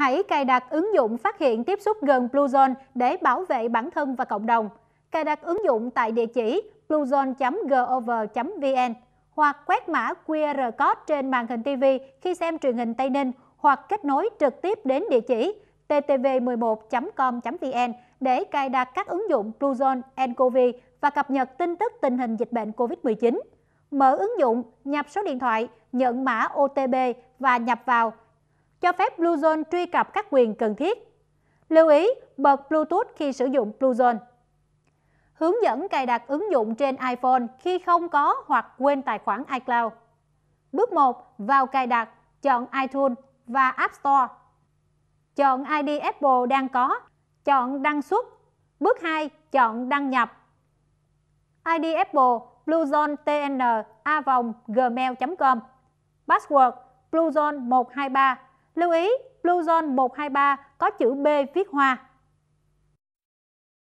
Hãy cài đặt ứng dụng phát hiện tiếp xúc gần Bluezone để bảo vệ bản thân và cộng đồng. Cài đặt ứng dụng tại địa chỉ bluezone.gov.vn hoặc quét mã QR code trên màn hình TV khi xem truyền hình Tây Ninh hoặc kết nối trực tiếp đến địa chỉ ttv11.com.vn để cài đặt các ứng dụng Bluezone, nCoV và cập nhật tin tức tình hình dịch bệnh COVID-19. Mở ứng dụng, nhập số điện thoại, nhận mã OTP và nhập vào cho phép Bluezone truy cập các quyền cần thiết. Lưu ý, bật Bluetooth khi sử dụng Bluezone. Hướng dẫn cài đặt ứng dụng trên iPhone khi không có hoặc quên tài khoản iCloud. Bước 1. Vào cài đặt, chọn iTunes và App Store. Chọn ID Apple đang có, chọn đăng xuất. Bước 2. Chọn đăng nhập. ID Apple bluezone tn a vòng gmail.com Password bluezone 123 Lưu ý, Bluezone 123 có chữ B viết hoa.